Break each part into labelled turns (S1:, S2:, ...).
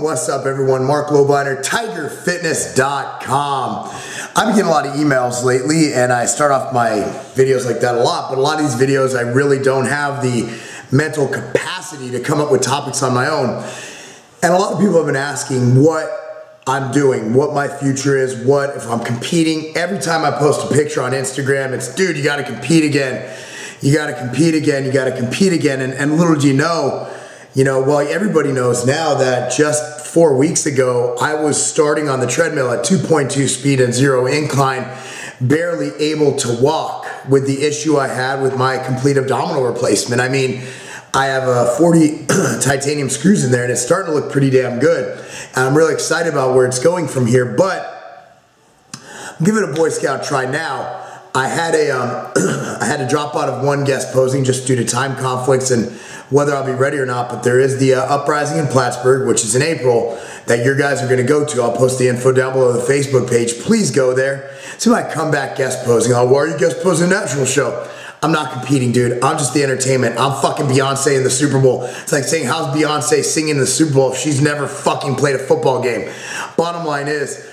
S1: what's up everyone? Marc Lobliner, TigerFitness.com. I've been getting a lot of emails lately and I start off my videos like that a lot, but a lot of these videos I really don't have the mental capacity to come up with topics on my own. And a lot of people have been asking what I'm doing, what my future is, what if I'm competing. Every time I post a picture on Instagram, it's dude, you gotta compete again. You gotta compete again, you gotta compete again. And, and little do you know, you know, well, everybody knows now that just four weeks ago, I was starting on the treadmill at 2.2 speed and zero incline, barely able to walk with the issue I had with my complete abdominal replacement. I mean, I have a 40 titanium screws in there and it's starting to look pretty damn good. And I'm really excited about where it's going from here, but I'm giving a Boy Scout try now. I had a um, I had to drop out of one guest posing just due to time conflicts and whether I'll be ready or not, but there is the uh, Uprising in Plattsburgh, which is in April, that your guys are going to go to. I'll post the info down below the Facebook page. Please go there. It's my comeback guest posing. Why are you guest posing national show? I'm not competing, dude. I'm just the entertainment. I'm fucking Beyonce in the Super Bowl. It's like saying, how's Beyonce singing in the Super Bowl if she's never fucking played a football game? Bottom line is,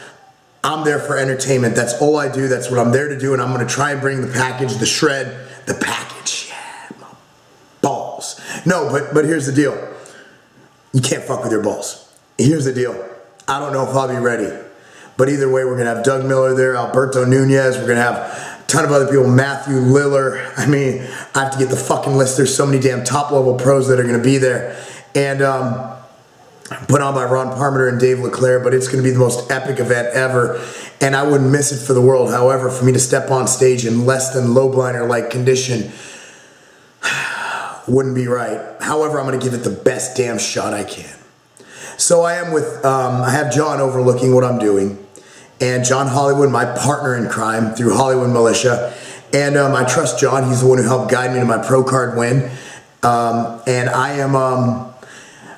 S1: I'm there for entertainment. That's all I do. That's what I'm there to do. And I'm going to try and bring the package, the shred, the package. Yeah, my balls. No, but, but here's the deal. You can't fuck with your balls. Here's the deal. I don't know if I'll be ready. But either way, we're going to have Doug Miller there, Alberto Nunez. We're going to have a ton of other people, Matthew Liller. I mean, I have to get the fucking list. There's so many damn top level pros that are going to be there. And, um, put on by Ron Parmenter and Dave LeClaire, but it's going to be the most epic event ever, and I wouldn't miss it for the world. However, for me to step on stage in less than Lobliner like condition wouldn't be right. However, I'm going to give it the best damn shot I can. So I am with, um, I have John overlooking what I'm doing, and John Hollywood, my partner in crime through Hollywood Militia, and um, I trust John. He's the one who helped guide me to my pro card win, um, and I am um,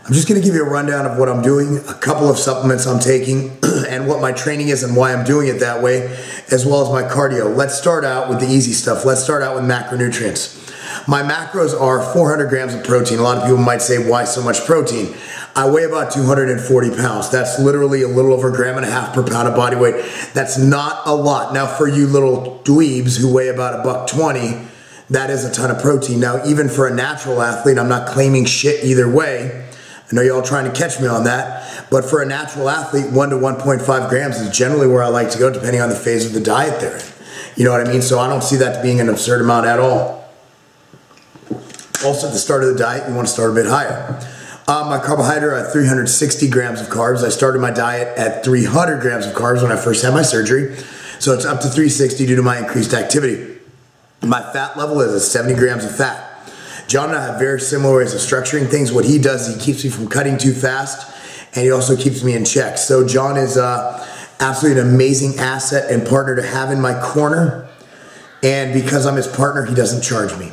S1: I'm just gonna give you a rundown of what I'm doing, a couple of supplements I'm taking, and what my training is and why I'm doing it that way, as well as my cardio. Let's start out with the easy stuff. Let's start out with macronutrients. My macros are 400 grams of protein. A lot of people might say, why so much protein? I weigh about 240 pounds. That's literally a little over a gram and a half per pound of body weight. That's not a lot. Now for you little dweebs who weigh about a buck 20, that is a ton of protein. Now even for a natural athlete, I'm not claiming shit either way, I know y'all trying to catch me on that, but for a natural athlete, 1 to 1.5 grams is generally where I like to go depending on the phase of the diet they're in. You know what I mean? So I don't see that being an absurd amount at all. Also, at the start of the diet, you want to start a bit higher. Um, my carbohydrate at 360 grams of carbs. I started my diet at 300 grams of carbs when I first had my surgery. So it's up to 360 due to my increased activity. My fat level is at 70 grams of fat. John and I have very similar ways of structuring things. What he does, he keeps me from cutting too fast, and he also keeps me in check. So John is uh, absolutely an amazing asset and partner to have in my corner. And because I'm his partner, he doesn't charge me.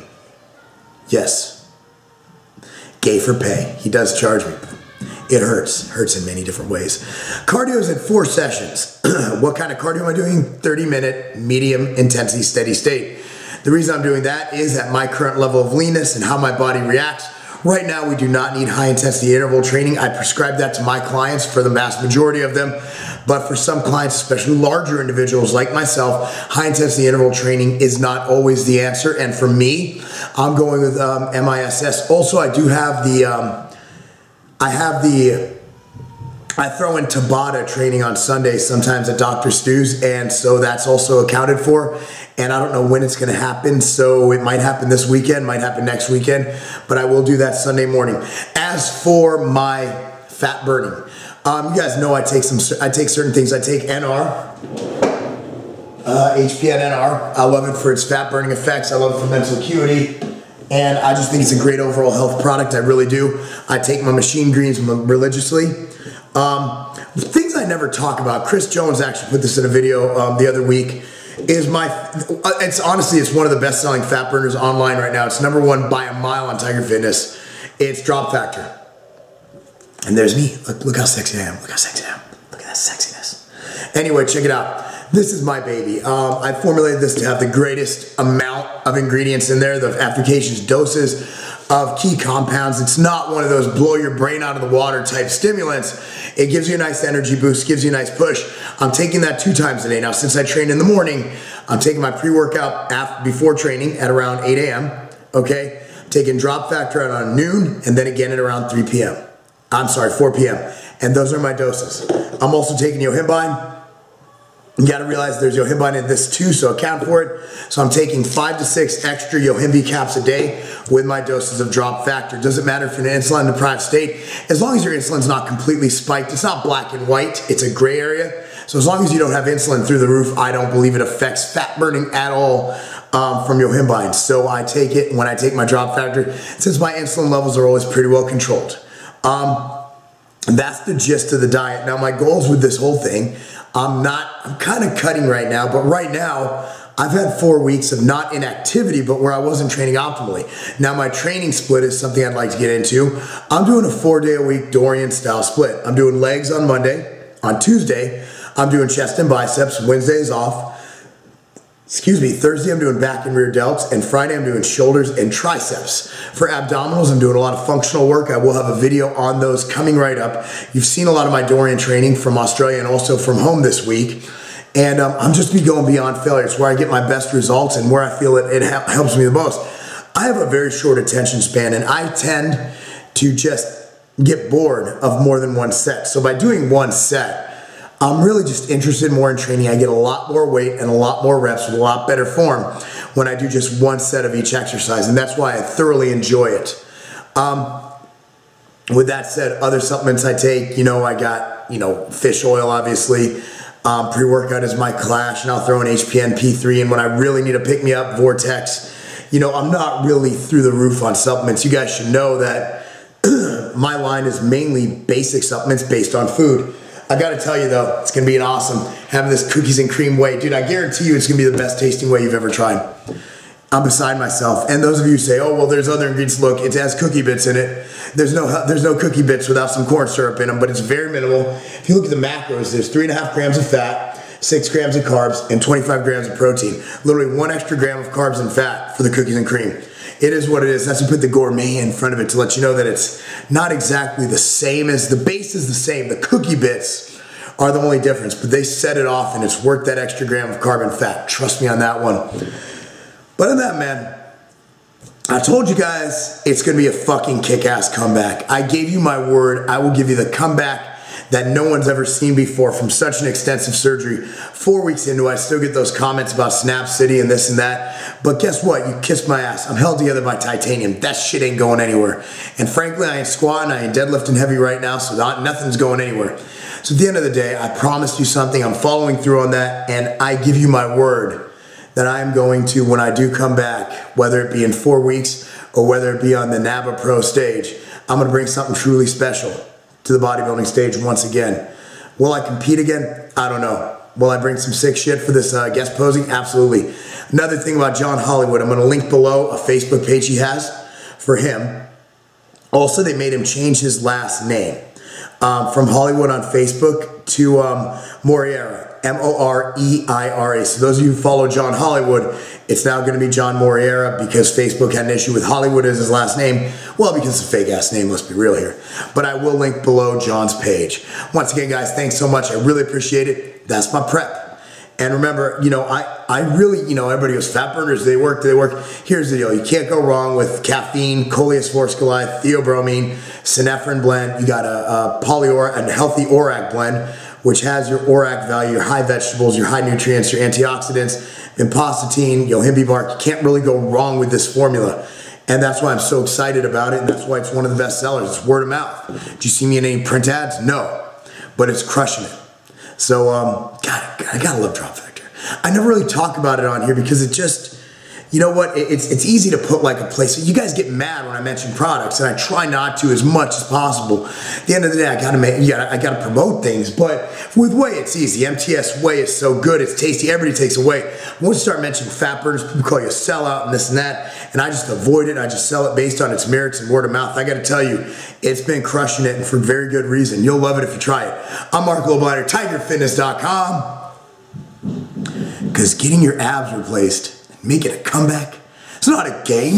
S1: Yes. Gay for pay. He does charge me. It hurts. Hurts in many different ways. Cardio is at four sessions. what kind of cardio am I doing? 30 minute, medium intensity, steady state. The reason I'm doing that is at my current level of leanness and how my body reacts. Right now, we do not need high intensity interval training. I prescribe that to my clients for the vast majority of them. But for some clients, especially larger individuals like myself, high intensity interval training is not always the answer. And for me, I'm going with um, MISS. Also, I do have the, um, I have the I throw in Tabata training on Sundays sometimes at Dr. Stu's, and so that's also accounted for. And I don't know when it's going to happen, so it might happen this weekend, might happen next weekend, but I will do that Sunday morning. As for my fat burning, um, you guys know I take some, I take certain things. I take NR, uh. I love it for its fat burning effects. I love it for mental acuity. And I just think it's a great overall health product. I really do. I take my machine greens religiously. Um, things I never talk about. Chris Jones actually put this in a video um, the other week. Is my uh, it's honestly it's one of the best selling fat burners online right now. It's number one by a mile on Tiger Fitness. It's drop factor. And there's me. Look, look how sexy I am. Look how sexy I am. Look at that sexiness. Anyway, check it out. This is my baby. Um, I formulated this to have the greatest amount of ingredients in there, the applications, doses of key compounds. It's not one of those blow your brain out of the water type stimulants. It gives you a nice energy boost, gives you a nice push. I'm taking that two times a day. Now, since I train in the morning, I'm taking my pre-workout before training at around 8 a.m., okay? Taking drop factor at around noon, and then again at around 3 p.m. I'm sorry, 4 p.m. And those are my doses. I'm also taking Yohimbine, you got to realize there's yohimbine in this too, so account for it. So I'm taking five to six extra yohimbe caps a day with my doses of drop factor. Doesn't matter if you're in an insulin deprived state, as long as your insulin's not completely spiked. It's not black and white, it's a gray area. So as long as you don't have insulin through the roof, I don't believe it affects fat burning at all um, from yohimbine. So I take it when I take my drop factor, since my insulin levels are always pretty well controlled. Um, that's the gist of the diet. Now my goals with this whole thing, I'm not, I'm kind of cutting right now, but right now, I've had four weeks of not inactivity, but where I wasn't training optimally. Now my training split is something I'd like to get into. I'm doing a four day a week Dorian style split. I'm doing legs on Monday. On Tuesday, I'm doing chest and biceps. Wednesday is off excuse me, Thursday I'm doing back and rear delts, and Friday I'm doing shoulders and triceps. For abdominals, I'm doing a lot of functional work. I will have a video on those coming right up. You've seen a lot of my Dorian training from Australia and also from home this week. And um, I'm just be going beyond failure. It's where I get my best results and where I feel it, it helps me the most. I have a very short attention span and I tend to just get bored of more than one set. So by doing one set, I'm really just interested more in training. I get a lot more weight and a lot more reps with a lot better form when I do just one set of each exercise, and that's why I thoroughly enjoy it. Um, with that said, other supplements I take, you know, I got, you know, fish oil, obviously. Um, pre-workout is my clash, and I'll throw an HPN P3 in when I really need to pick me up, Vortex. You know, I'm not really through the roof on supplements. You guys should know that my line is mainly basic supplements based on food. I gotta tell you though, it's gonna be an awesome having this cookies and cream whey. Dude, I guarantee you it's gonna be the best tasting whey you've ever tried. I'm beside myself. And those of you say, oh, well, there's other ingredients. Look, it has cookie bits in it. There's no, there's no cookie bits without some corn syrup in them, but it's very minimal. If you look at the macros, there's three and a half grams of fat, six grams of carbs, and 25 grams of protein. Literally one extra gram of carbs and fat for the cookies and cream. It is what it is. That's to put the gourmet in front of it to let you know that it's not exactly the same as the base is the same. The cookie bits are the only difference, but they set it off and it's worth that extra gram of carbon fat. Trust me on that one. But on that, man, I told you guys it's gonna be a fucking kick-ass comeback. I gave you my word. I will give you the comeback that no one's ever seen before from such an extensive surgery. Four weeks into it, I still get those comments about Snap City and this and that. But guess what? You kissed my ass. I'm held together by titanium. That shit ain't going anywhere. And frankly, I ain't squatting, I ain't deadlifting heavy right now, so not, nothing's going anywhere. So at the end of the day, I promised you something. I'm following through on that, and I give you my word that I am going to, when I do come back, whether it be in four weeks or whether it be on the NABBA Pro stage, I'm gonna bring something truly special to the bodybuilding stage once again. Will I compete again? I don't know. Will I bring some sick shit for this uh, guest posing? Absolutely. Another thing about John Hollywood, I'm gonna link below a Facebook page he has for him. Also, they made him change his last name um, from Hollywood on Facebook to um, Moreira, M-O-R-E-I-R-A. So those of you who follow John Hollywood, it's now going to be John Moreira because Facebook had an issue with Hollywood as his last name. Well, because it's a fake ass name, let's be real here. But I will link below John's page. Once again, guys, thanks so much. I really appreciate it. That's my prep. And remember, you know, I, I really, you know, everybody goes, fat burners, they work, they work. Here's the deal. You can't go wrong with caffeine, coleus forskohlii, theobromine, synephrine blend. You got a, a and healthy ORAC blend, which has your ORAC value, your high vegetables, your high nutrients, your antioxidants, vinpocetine, yohimbe bark. You can't really go wrong with this formula. And that's why I'm so excited about it. And that's why it's one of the best sellers. It's word of mouth. Do you see me in any print ads? No. But it's crushing it. So, um, God, I gotta love Drop Factor. I never really talk about it on here because it just, you know what? It's it's easy to put like a place. You guys get mad when I mention products, and I try not to as much as possible. At the end of the day, I gotta make, yeah, I gotta promote things. But with Whey, it's easy. MTS Whey is so good, it's tasty. Everybody takes away. Once you start mentioning fat burners, people call you a sellout and this and that. And I just avoid it. I just sell it based on its merits and word of mouth. I gotta tell you, it's been crushing it, and for very good reason. You'll love it if you try it. I'm Marc Lobliner, TigerFitness.com. Because getting your abs replaced make it a comeback. It's not a game.